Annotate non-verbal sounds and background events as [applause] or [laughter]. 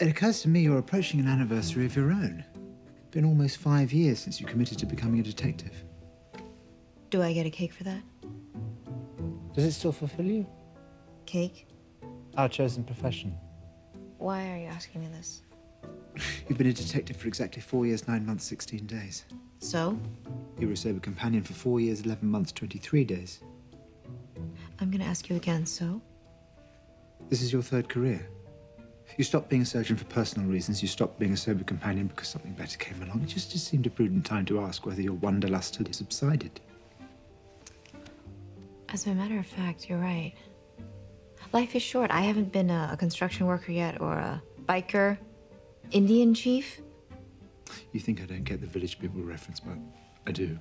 It occurs to me you're approaching an anniversary of your own. Been almost five years since you committed to becoming a detective. Do I get a cake for that? Does it still fulfill you? Cake? Our chosen profession. Why are you asking me this? [laughs] You've been a detective for exactly four years, nine months, 16 days. So? You were a sober companion for four years, 11 months, 23 days. I'm gonna ask you again, so? This is your third career. You stopped being a surgeon for personal reasons. You stopped being a sober companion because something better came along. It just, just seemed a prudent time to ask whether your wanderlust had subsided. As a matter of fact, you're right. Life is short. I haven't been a, a construction worker yet, or a biker, Indian chief. You think I don't get the village people reference, but I do.